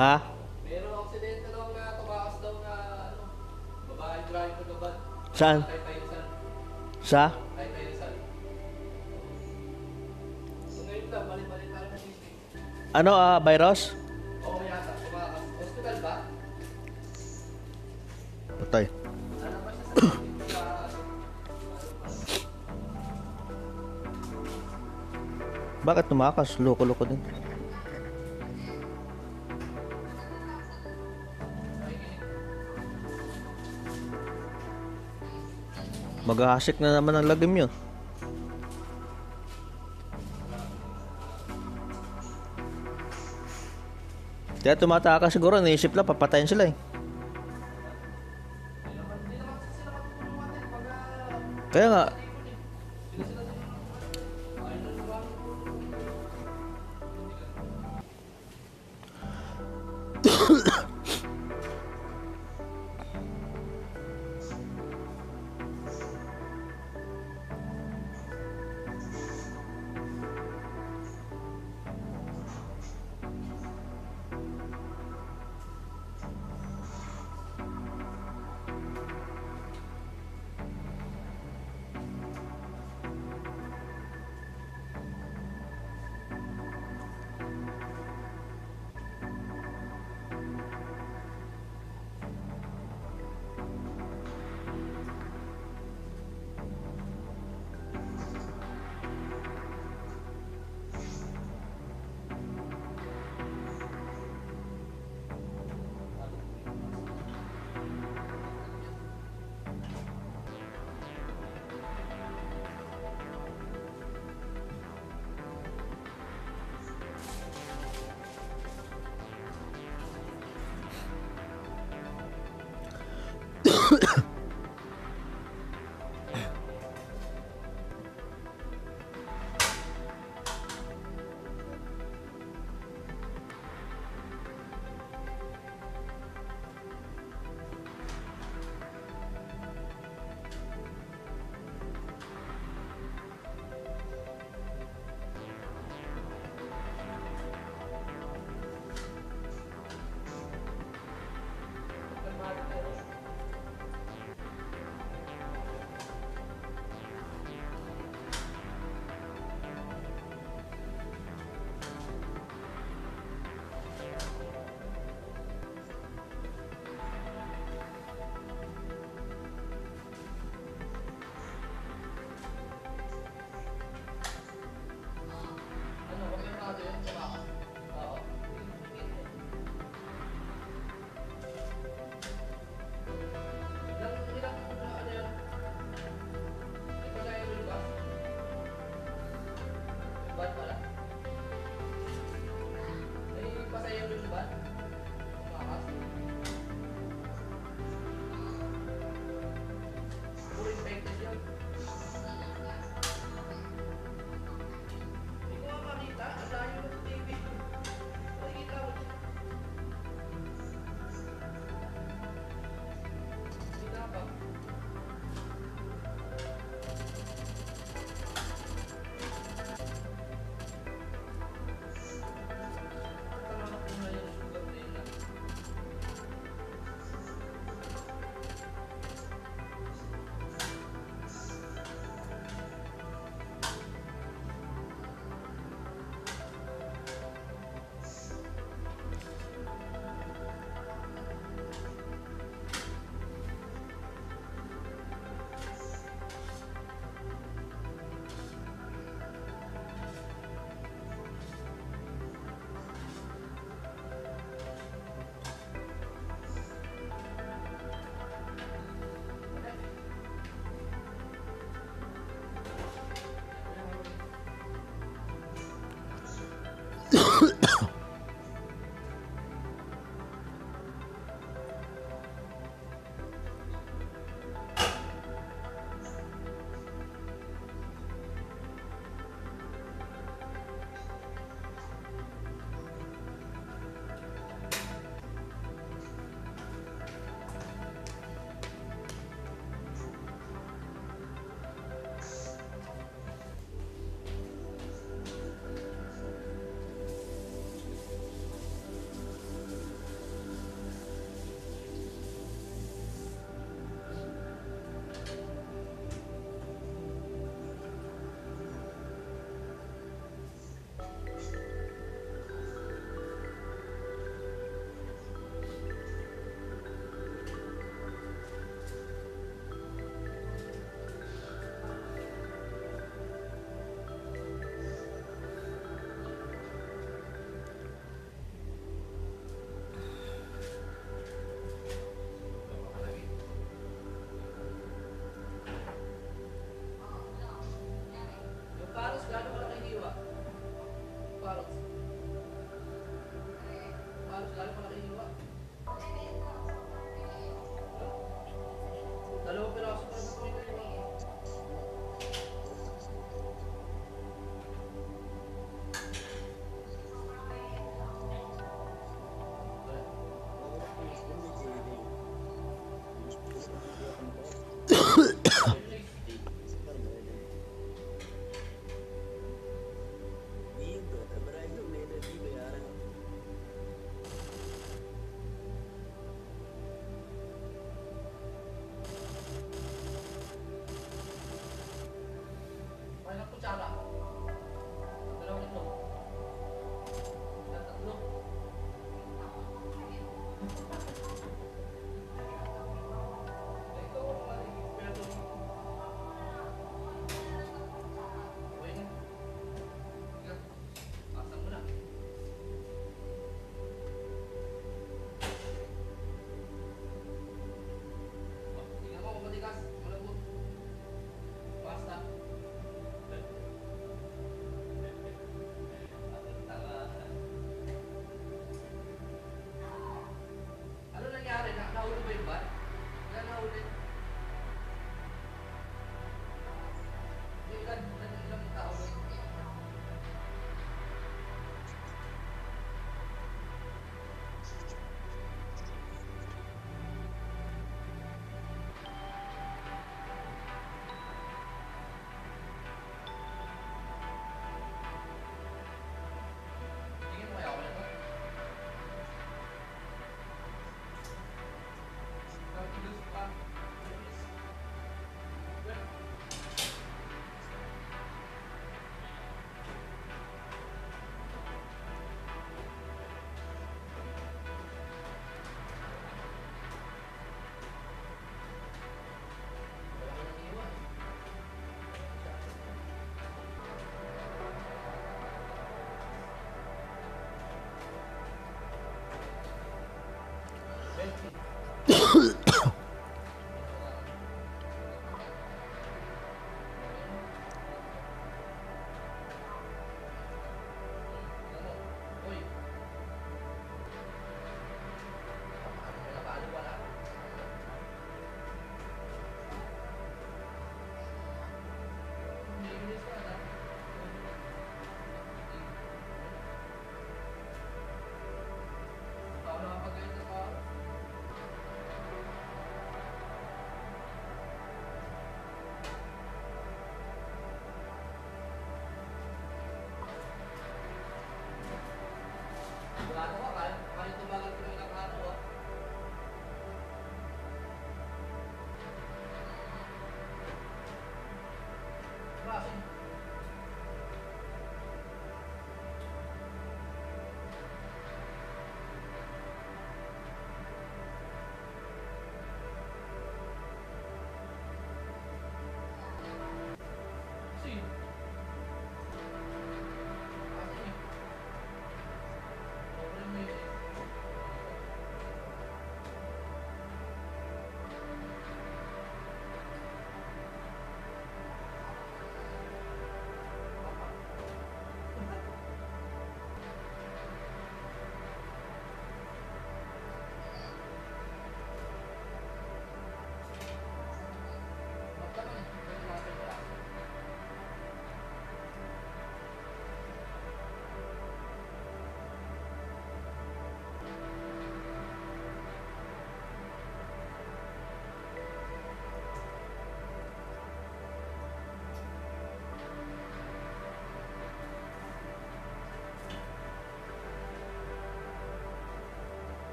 Ha? Meron aksidente daw na tumakas daw na ano, babae driver na ba? Saan? Tay Rizal. Sa? Tay Rizal. So ngayon lang, tayo na dito. Ano, ah, virus? Oo, yata, tumakas. Hospital ba? Patay. Ano ba siya Bakit tumakas? Loko-loko din. Maghahasik na naman ang lagim yun. Kaya tumatakas siguro, naisip lang, papatayin sila eh. Kaya nga,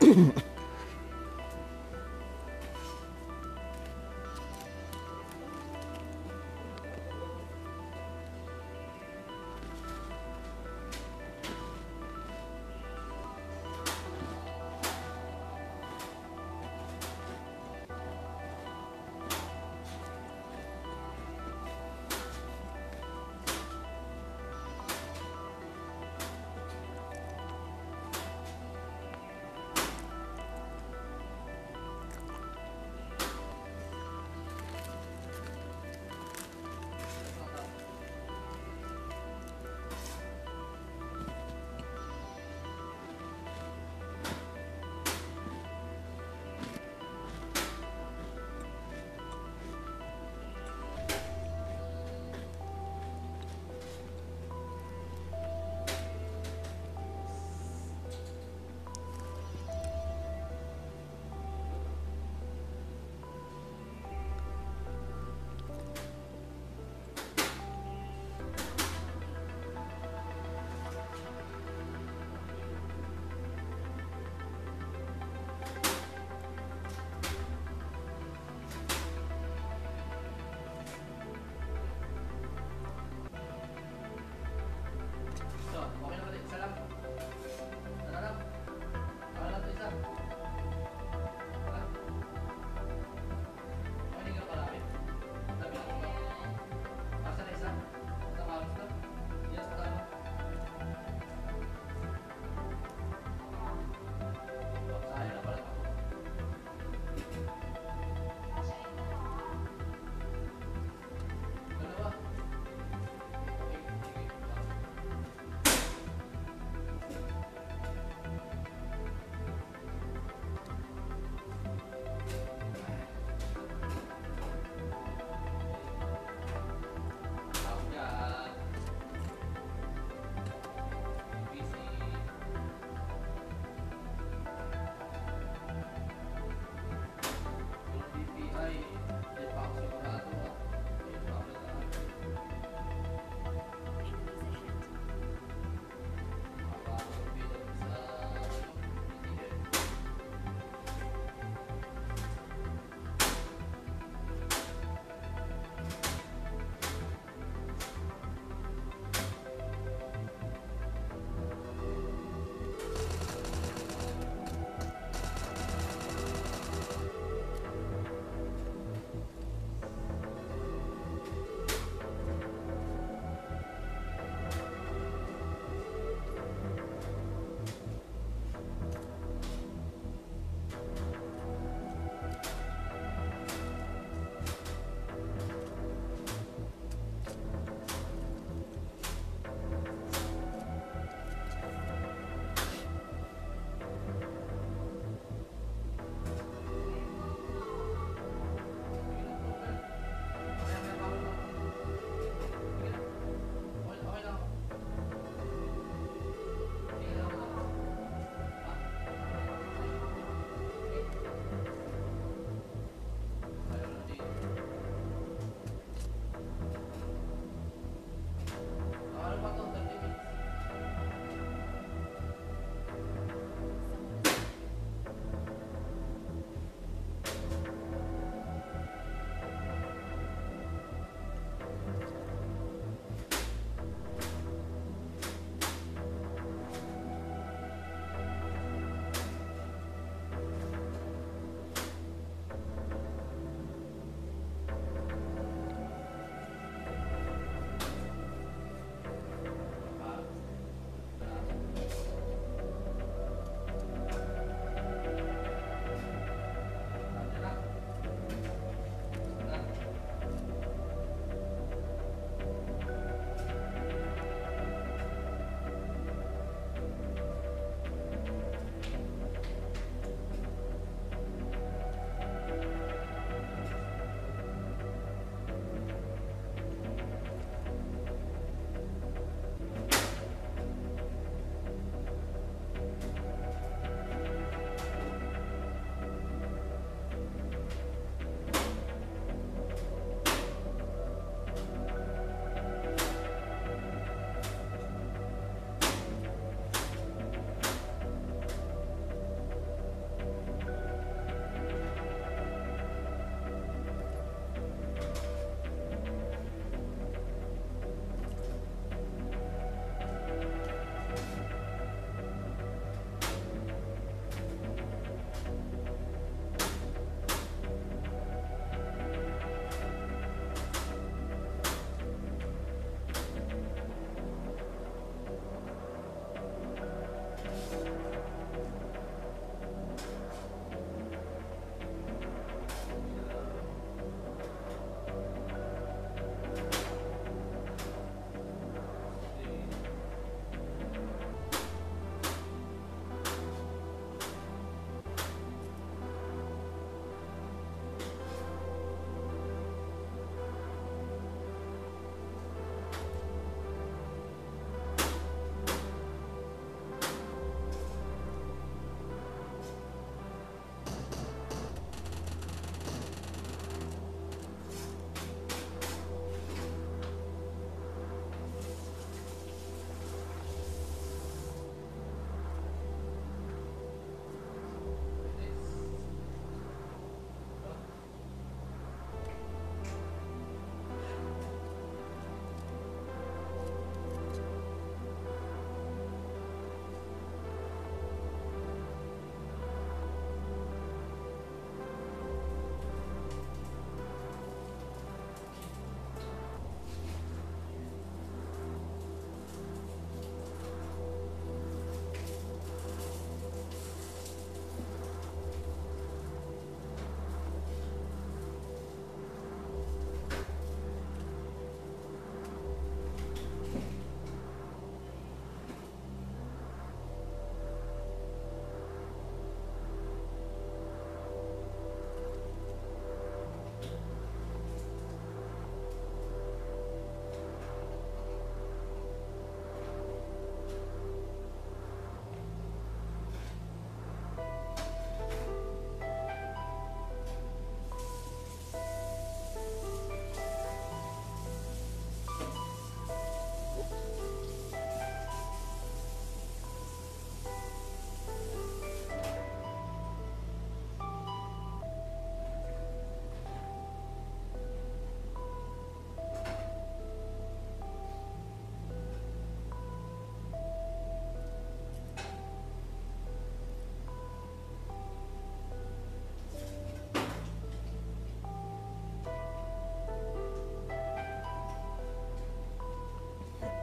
Mm-hmm.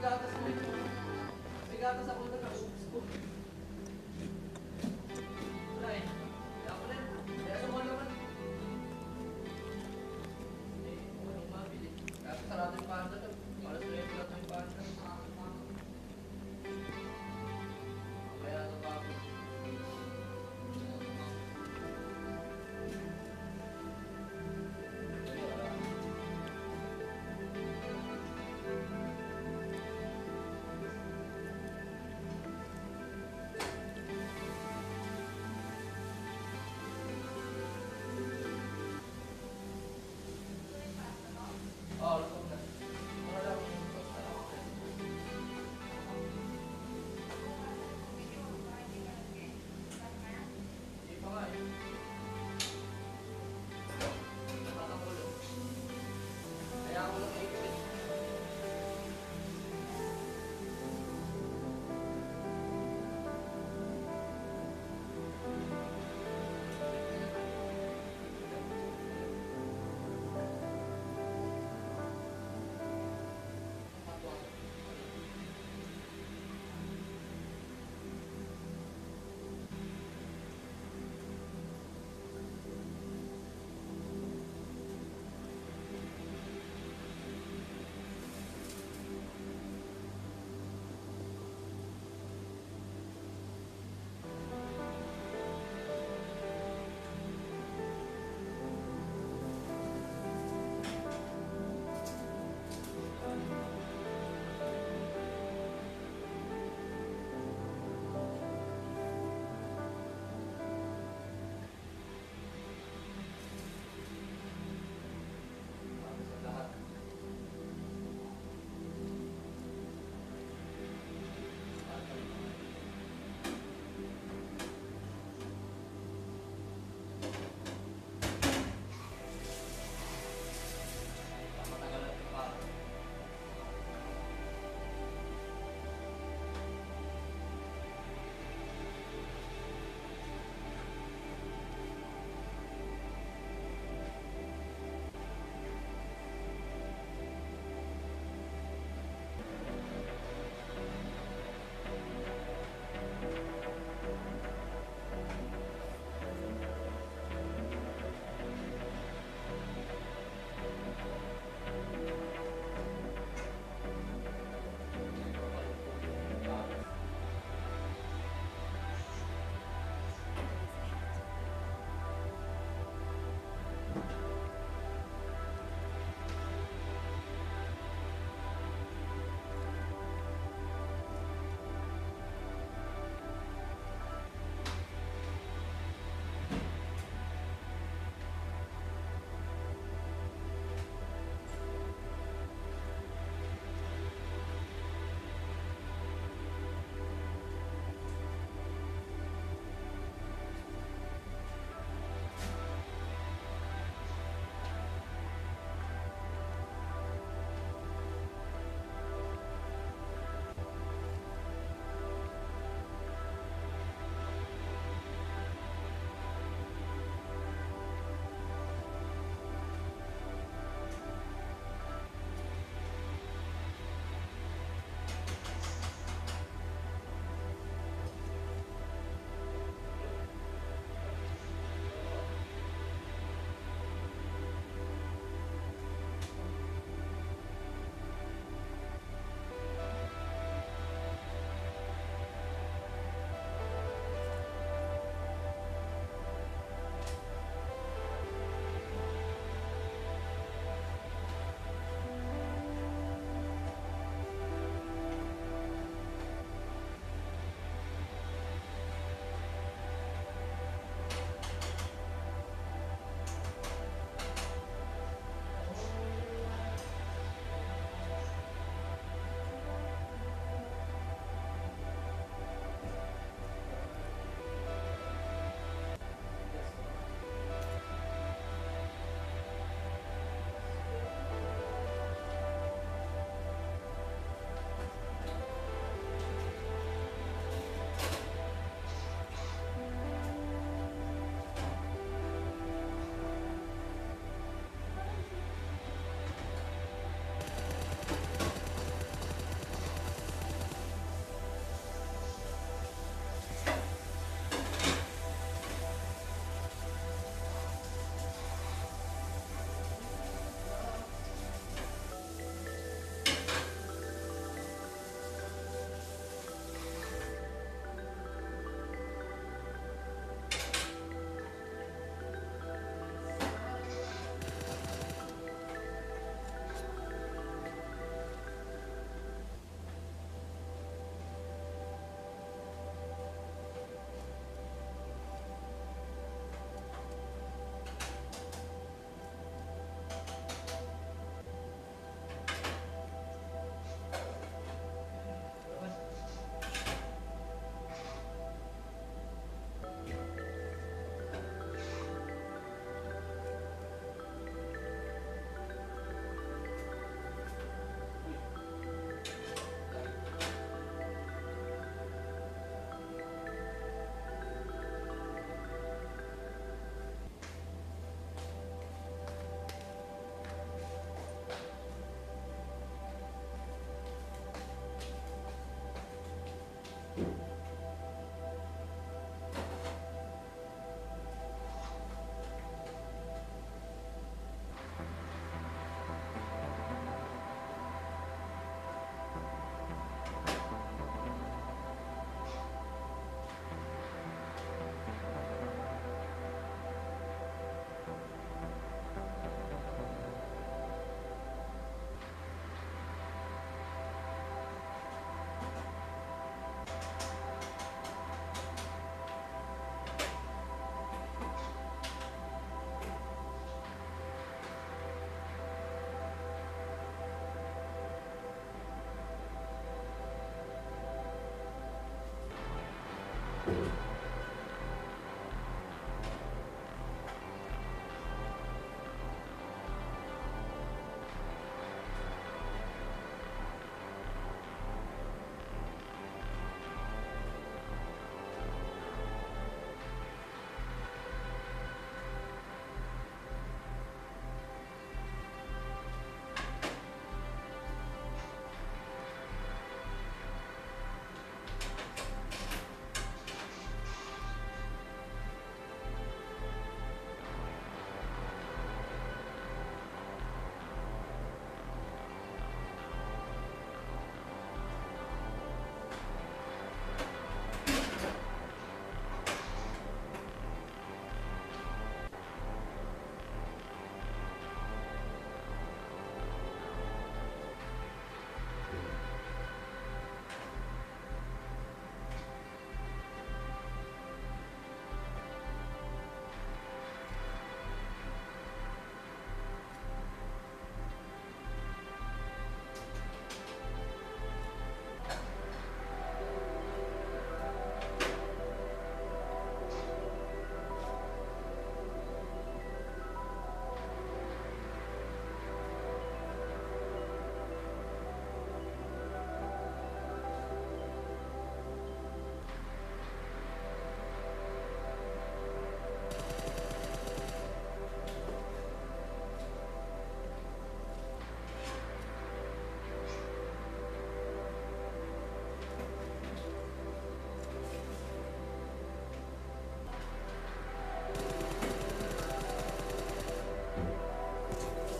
Obrigada, Sabrina. Obrigada, Sabrina.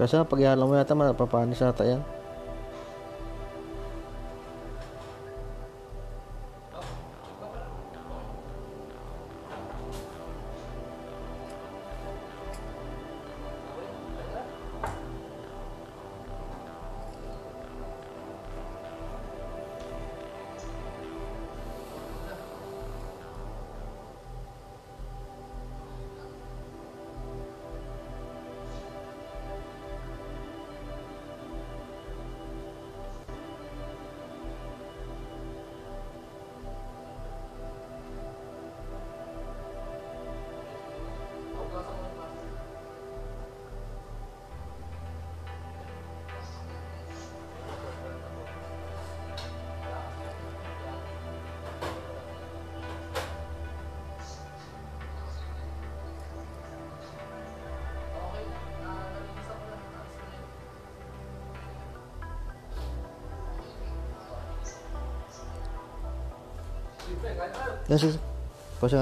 Kasi pag mo yata, mapapanis yata yan. Entonces, pues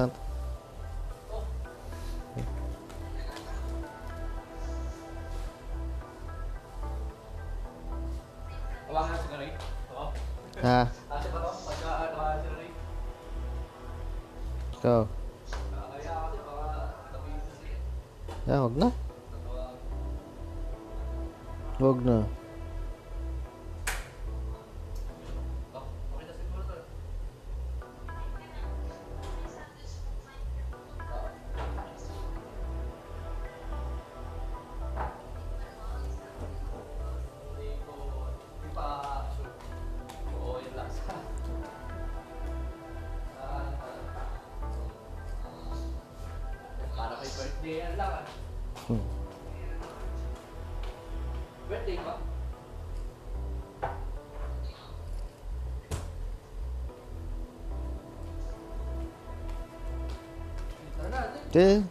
Eh,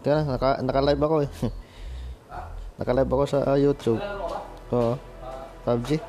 teka lang, naka, naka-live ako eh. naka-live ako sa uh, YouTube. Oo. Oh, PUBG.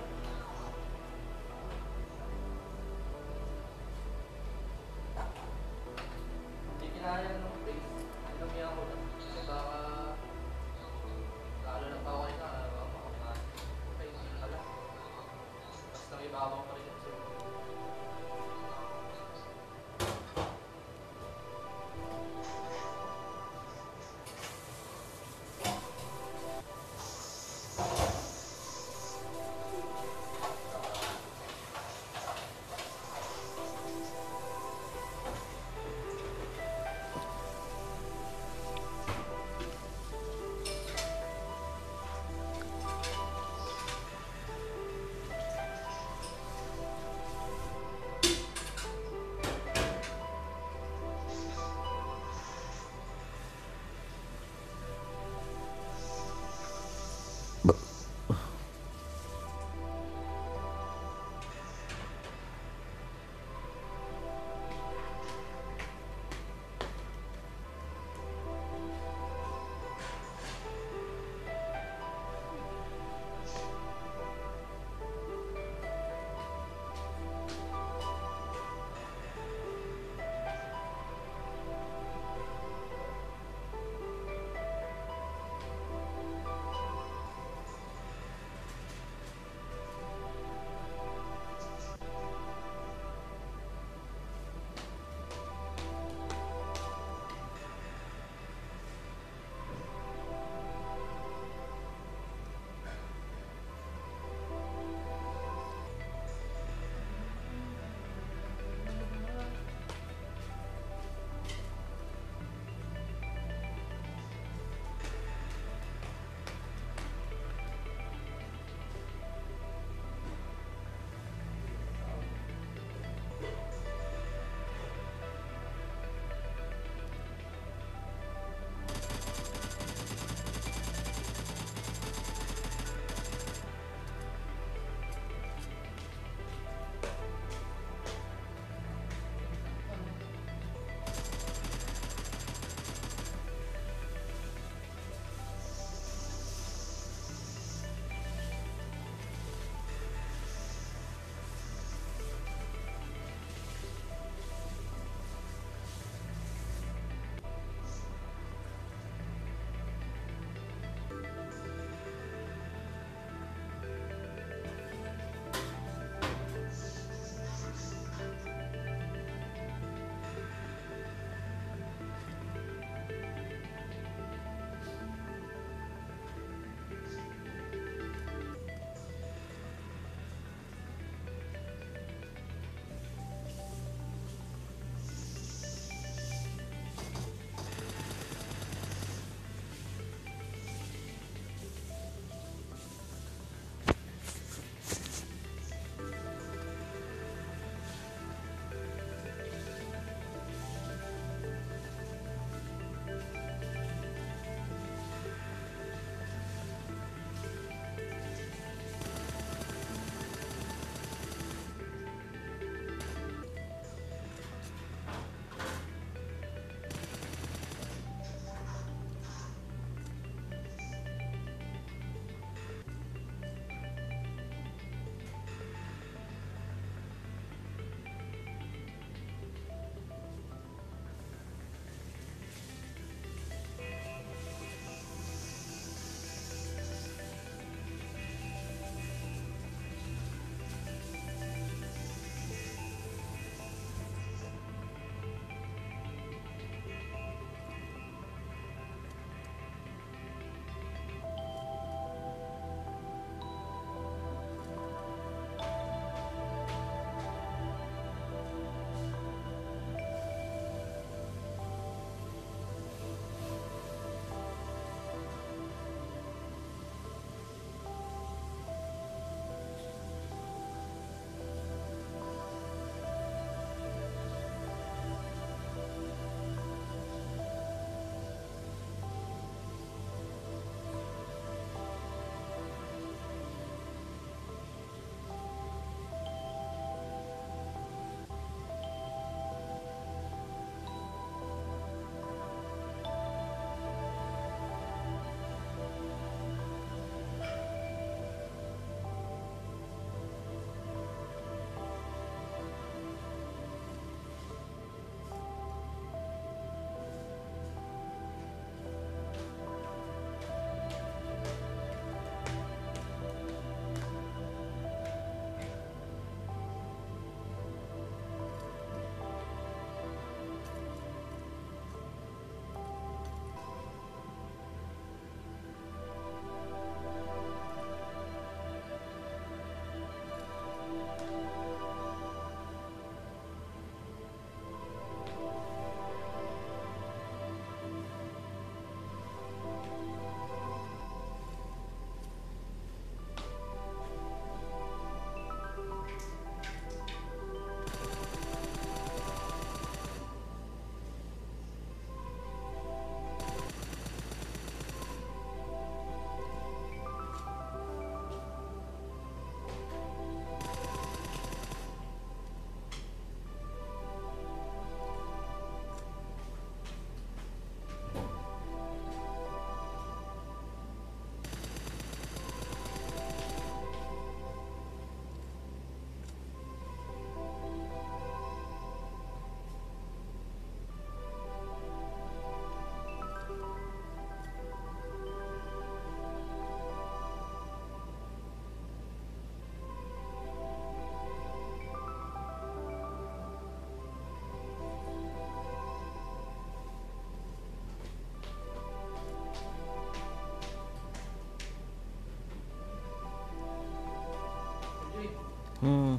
Hmm.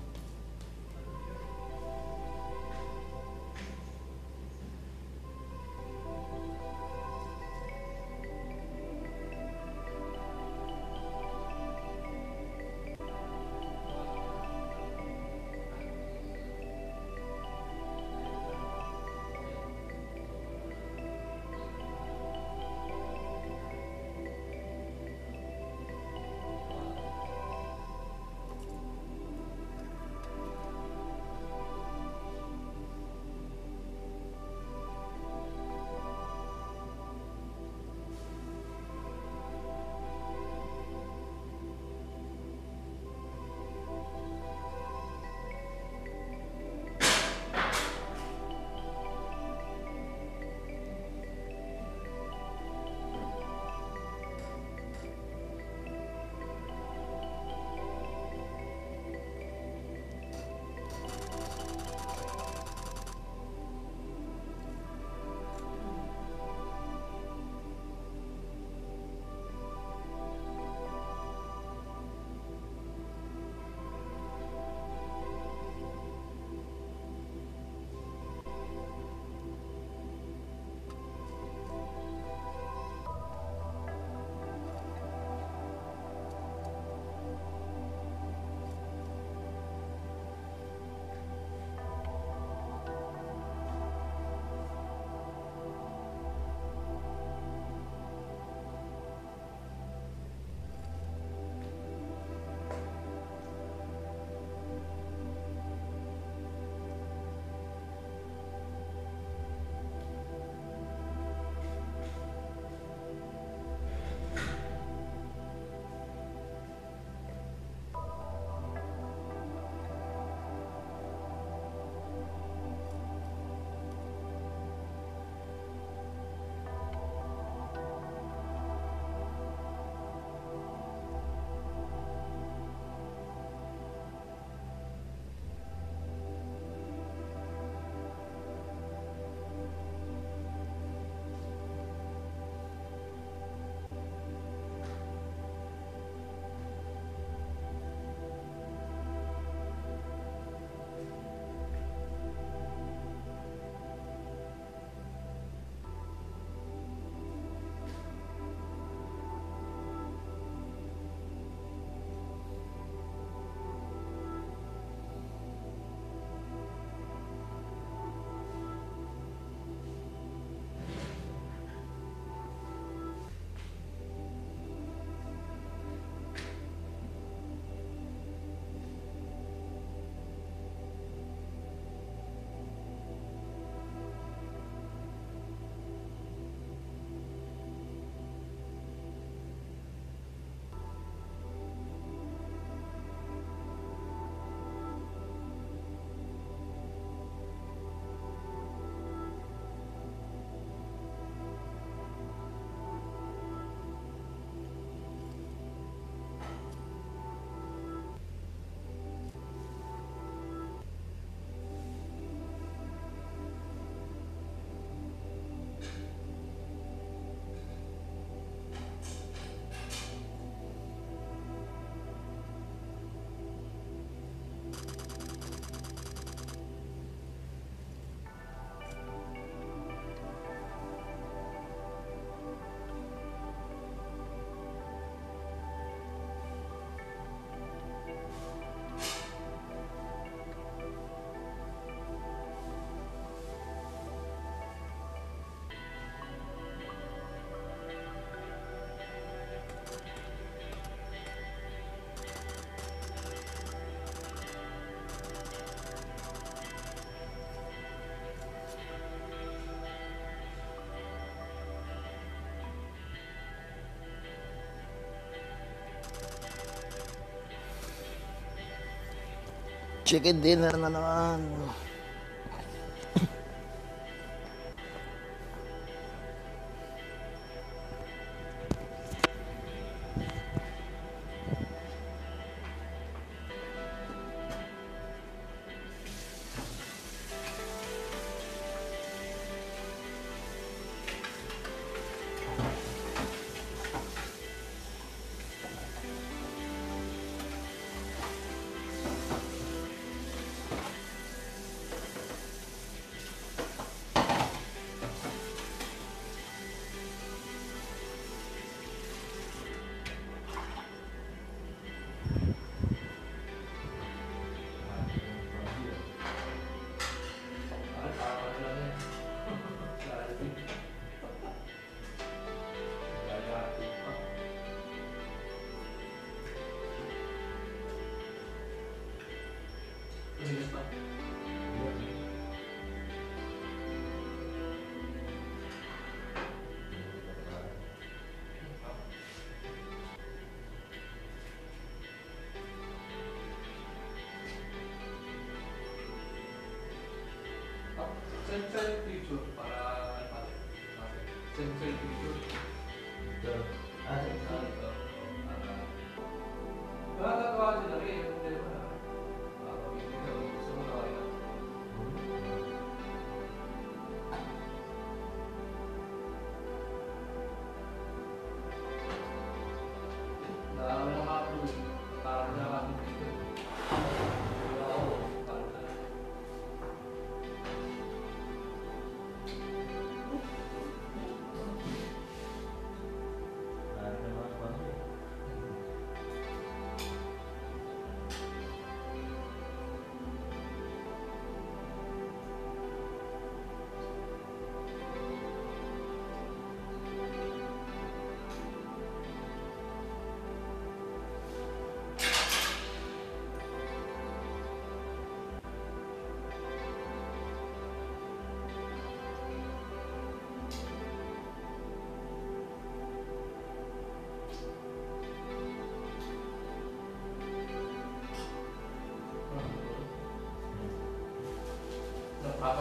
Chicken dinner na naman.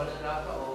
wala na ako.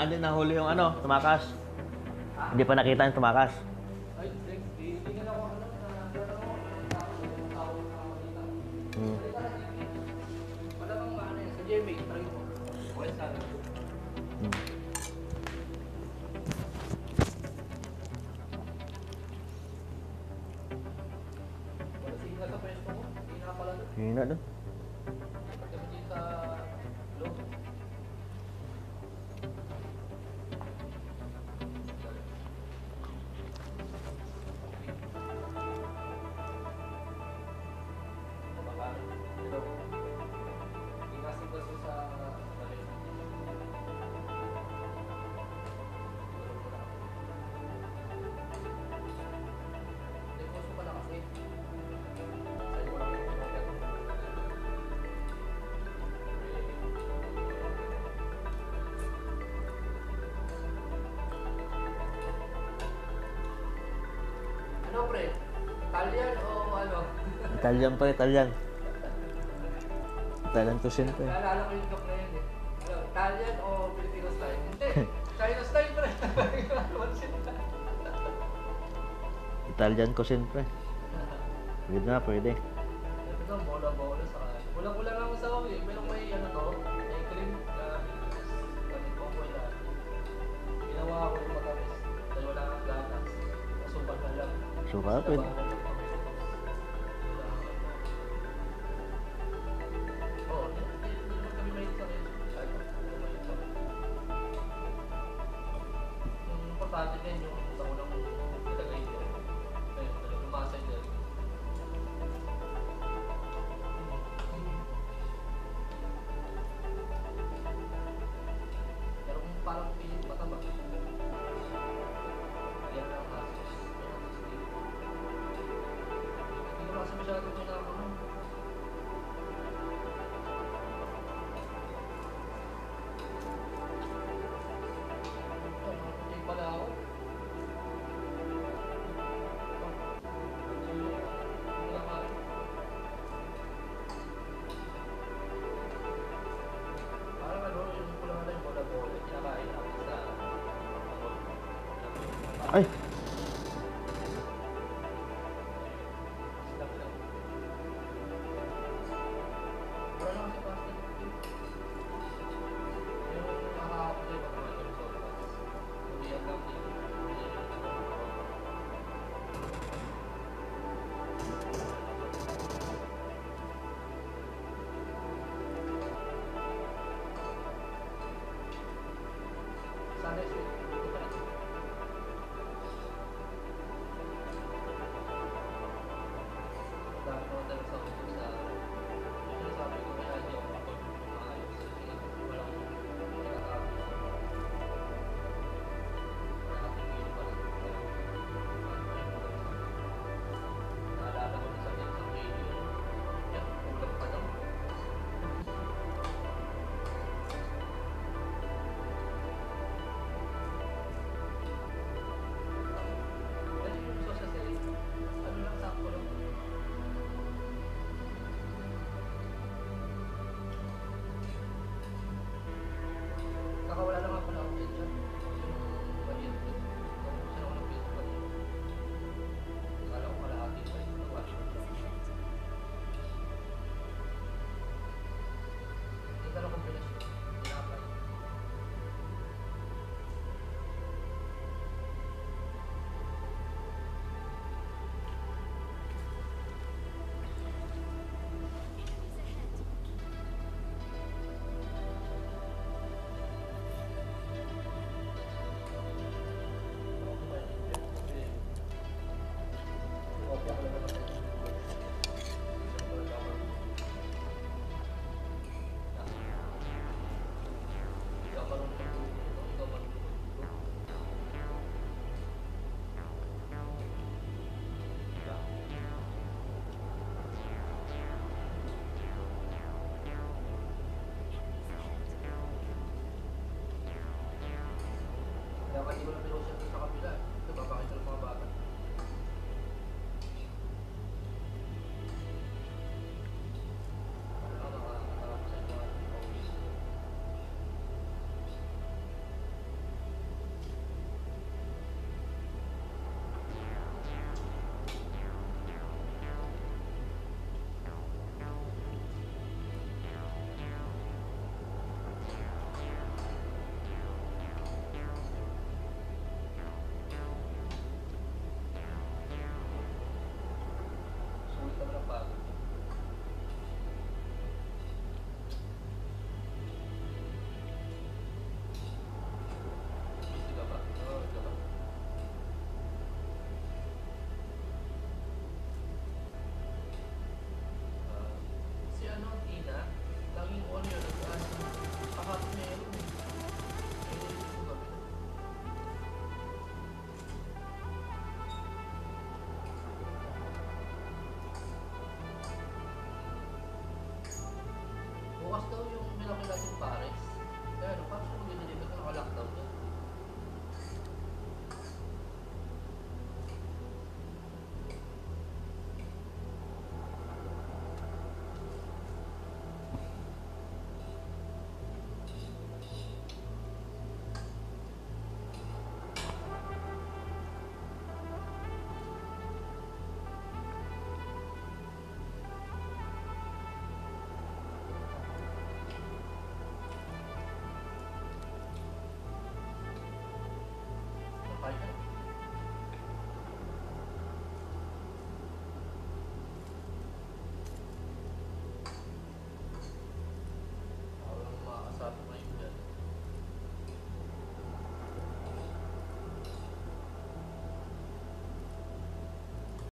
ano, nahuli yung ano, tumakas. Hindi pa nakita yung tumakas. Hmm. hmm. Hina doon. pre? Italian o ano? Italian pre, Italian. Italian to sin pre. Eh. Naalala ko yung joke na yun eh. Ano, Italian o Filipino style? Hindi. China style pre. Italian ko sin pre. Eh. Pwede na, pwede. 对的。